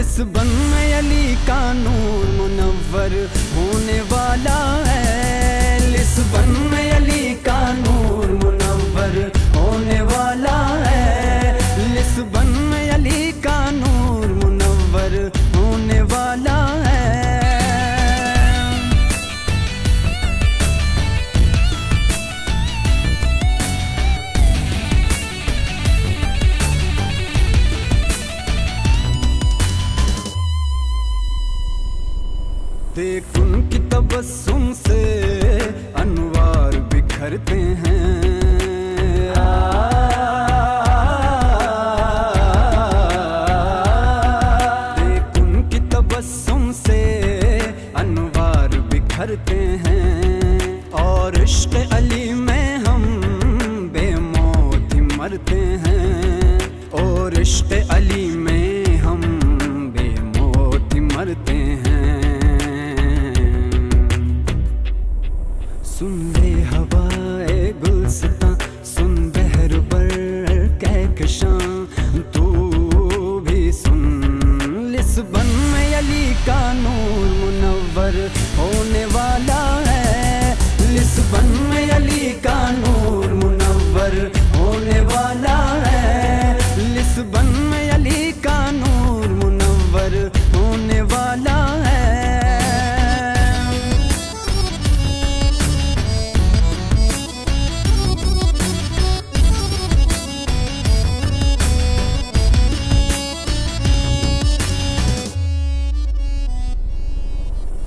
इस बन अली का नूर मुनवर होने वाला देख उनकी तबस्सुम से अनुवार बिखरते हैं। देख उनकी तबस्सुम से अनुवार बिखरते हैं।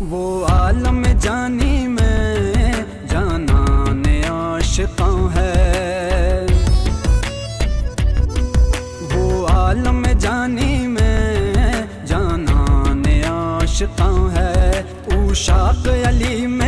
वो आलम जानी में जाना ने आशिका है। वो आलम जानी में जाना ने आशिका है। उशाक अली में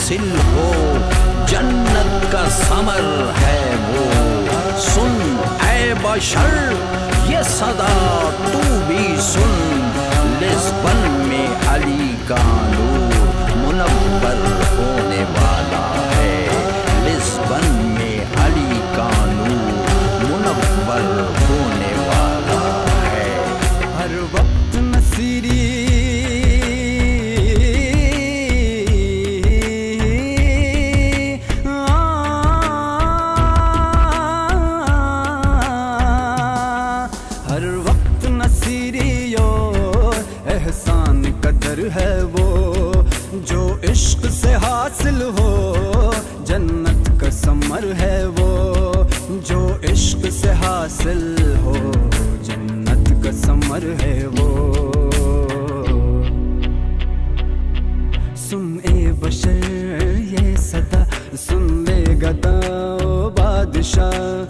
हासिल हो, जन्नत का समर है वो। सुन है बशर, ये सदा तू भी सुन। लिस्बन में अली का नूर मुनव्वर होने वाला है। लिस्बन में अली का नूर मुनव्वर होने वाला है। हर वक्त नसीरी इश्क से हासिल हो, जन्नत का समर है वो, जो इश्क से हासिल हो, जन्नत का समर है वो। सुन ए बशर, ये सदा सुन ले गदा बादशाह